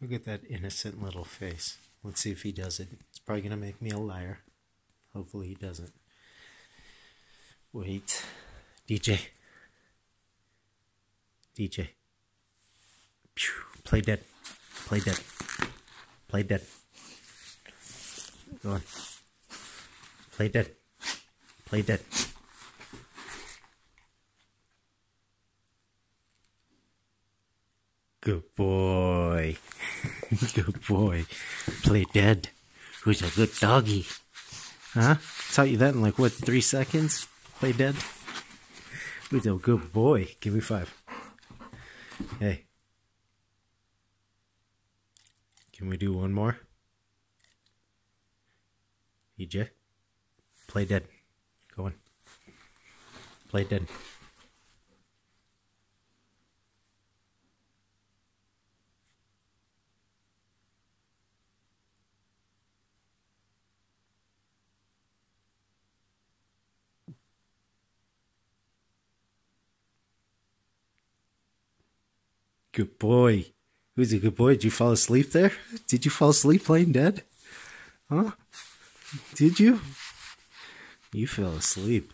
Look at that innocent little face. Let's see if he does it. It's probably going to make me a liar. Hopefully he doesn't. Wait. DJ. DJ. Play dead. Play dead. Play dead. Go on. Play dead. Play dead. Good boy. good boy. Play dead. Who's a good doggy? Huh? Taught you that in like what, three seconds? Play dead? Who's a good boy? Give me five. Hey. Can we do one more? DJ? Play dead. Go on. Play dead. Good boy. Who's a good boy? Did you fall asleep there? Did you fall asleep playing dead? Huh? Did you? You fell asleep.